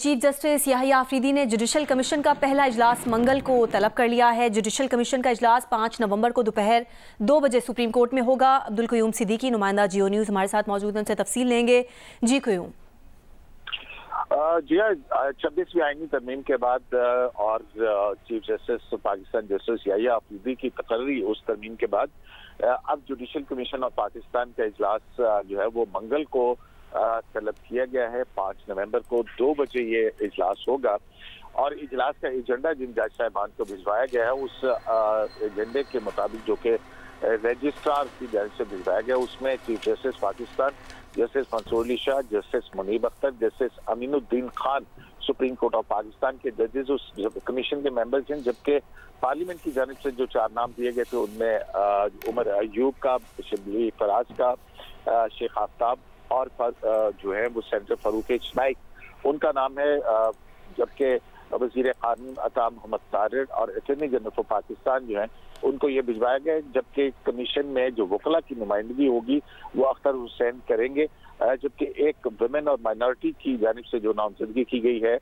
Chief justice Yahya Afridi ने judicial commission का पहला इजलास मंगल को तलब कर लिया है। जुडिशल कमीशन का इजलास पाँच नवंबर को दोपहर दो बजे सुप्रीम कोर्ट में होगा। अब्दुल क्यूम सिद्दीकी, नुमाइंदा जियो न्यूज़ हमारे साथ मौजूद उनसे तफसील लेंगे। जी क्यूम। जी छब्बीसवीं आईनी तरमीम के बाद और chief justice, Pakistan justice Yahya Afridi की तकर्री उस तरमीम के बाद अब जुडिशल कमीशन ऑफ़ पाकिस्तान का इजलास जो है वो मंगल को तलब किया गया है। पाँच नवंबर को दो बजे ये इजलास होगा। और इजलास का एजेंडा जिन जज साहबान को भिजवाया गया है, उस एजेंडे के मुताबिक जो कि रजिस्ट्रार की जानब से भिजवाया गया। उसमें chief justice Pakistan, justice Mansoor Ali Shah, justice Munib Akhtar, justice Aminuddin Khan, Supreme Court of Pakistan के जजेस, उस कमीशन के मेंबर्स हैं, जबकि पार्लियामेंट की जानब से जो चार नाम दिए गए थे, उनमें उमर अयूब का, शबली फराज का शेख आफ्ताब और जो है वो सेंटर फरूक इस्माइक उनका नाम है जबकि वज़ीर कानून अता मोहम्मद तारिर और अटर्नी जनरल ऑफ़ पाकिस्तान जो है, उनको ये भिजवाया गया जबकि कमीशन में जो वकला की नुमाइंदगी होगी, वो अख्तर हुसैन करेंगे। जबकि एक वुमेन और माइनॉरिटी की जानब से जो नामजदगी की गई है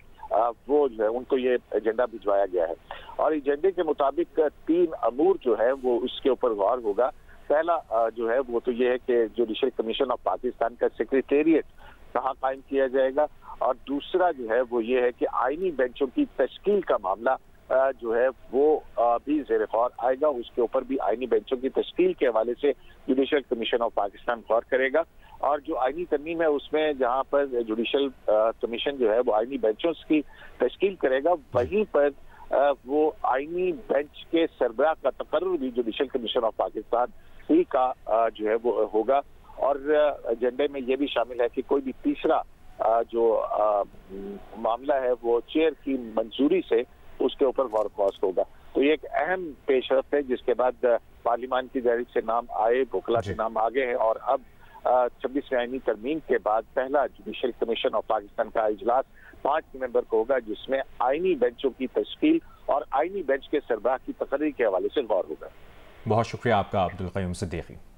वो जो है, उनको ये एजेंडा भिजवाया गया है। और एजेंडे के मुताबिक तीन अमूर जो है, वो उसके ऊपर गौर होगा। पहला जो है, वो तो ये है कि जुडिशल कमीशन ऑफ़ पाकिस्तान का सेक्रेटेरिएट कहाँ कायम किया जाएगा और दूसरा जो है, वो ये है कि आईनी बेंचों की तश्कील का मामला जो है, वो भी जेर गौर आएगा। उसके ऊपर भी आईनी बेंचों की तश्कील के हवाले से जुडिशल कमीशन ऑफ़ पाकिस्तान गौर करेगा। और जो आईनी तरमीम है, उसमें जहाँ पर जुडिशल कमीशन जो है, वो आईनी बेंचों की तश्कील करेगा, वहीं पर वो आईनी बेंच के सरबराह का तकर्र भी जुडिशल कमीशन ऑफ़ पाकिस्तान ही का जो है वो होगा। और एजेंडे में ये भी शामिल है कि कोई भी तीसरा जो मामला है वो चेयर की मंजूरी से उसके ऊपर गौर कॉस्ट होगा। तो ये एक अहम पेशरफ है जिसके बाद पार्लियामान की जारी से नाम आए बोकला के नाम आगे हैं और अब छब्बीसवीं आईनी तरमीम के बाद पहला जुडिशल कमीशन ऑफ़ पाकिस्तान का इजलास पाँच नवंबर को होगा जिसमें आईनी बेंचों की तश्कील और आईनी बेंच के सरबराह की तकरीर के हवाले से गौर होगा। बहुत शुक्रिया आपका अब्दुल क्यूम सिद्दीकी।